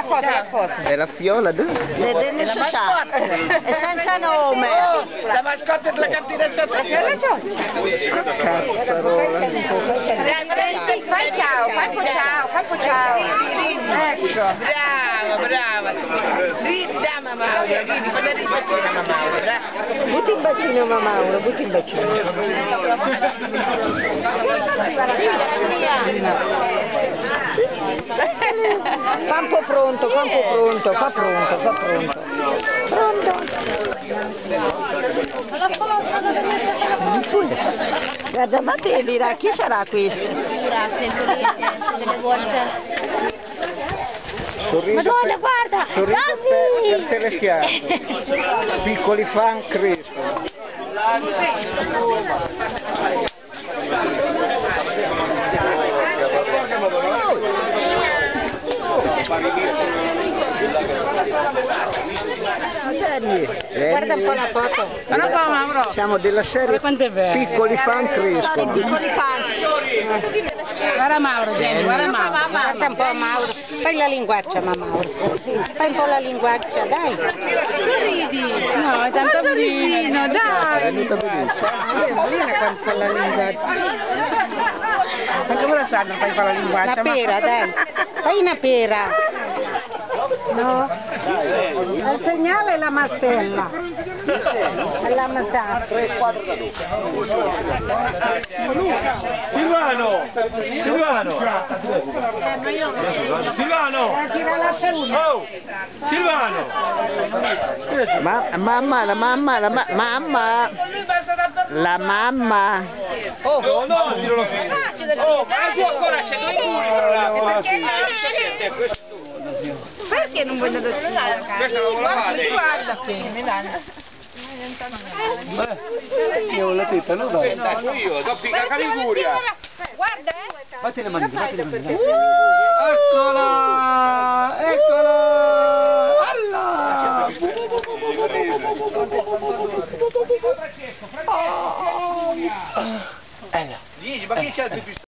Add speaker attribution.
Speaker 1: la foto, la foto.
Speaker 2: È la fiola dove?
Speaker 3: Ne ne si sa. È senza nome.
Speaker 1: Oh, la mascotte della cantina Sassuolo.
Speaker 2: Cazzarola.
Speaker 1: Fai ciao, fai ciao, fai ciao. Ecco, brava, brava. Rida mamma Maura, ridi, il bacino mamma Maura, dai.
Speaker 3: Butti un bacino mamma Mauro, butti un bacino. Fa un po' pronto, fa un po' pronto, fa pronto, fa pronto. Pronto. Guarda Matteo dirà chi sarà questo?
Speaker 2: Sorriso
Speaker 3: Madonna,
Speaker 2: per,
Speaker 3: guarda!
Speaker 2: sorriso
Speaker 3: Dammi!
Speaker 2: per, per. Piccoli fan crescono.
Speaker 3: Guarda un po' la foto.
Speaker 1: Guarda.
Speaker 2: Siamo della serie Piccoli fan crescono.
Speaker 3: Piccoli fan.
Speaker 1: Guarda Mauro, Jenny, guarda Mauro.
Speaker 3: Guarda un po' Mauro. Fai la linguaccia, mamma Mauro. Fai un po' la linguaccia, dai.
Speaker 1: No, è tanto bellino,
Speaker 2: È
Speaker 1: dai.
Speaker 2: venuta benissimo.
Speaker 3: Vieni quando fa la linguaccia.
Speaker 1: Ma come lo sanno fai fare la
Speaker 3: Una
Speaker 1: linguaccia?
Speaker 3: pera, dai. Fai una pera. No. Al segnale la mastella. La mastella.
Speaker 4: Silvano! Silvano! Silvano! Oh! Silvano!
Speaker 2: Ma, mamma, la mamma, la ma- mamma, la mamma.
Speaker 4: Oh, no, tiralo qui! Oh, ma tu ancora c'è due culi tra l'altro! Perché?
Speaker 1: Perché non voglio dire
Speaker 4: Questa non la fate!
Speaker 1: Guarda mi danno.
Speaker 2: Io la tetta, non dai.
Speaker 4: Ecco io, dopo i Caliguria!
Speaker 1: Guarda, eh.
Speaker 2: Fatti le mani, fatti le mani.
Speaker 4: Eccola! Eccola! Allah!
Speaker 2: Eh,
Speaker 4: Vieni, ma chi c'è il più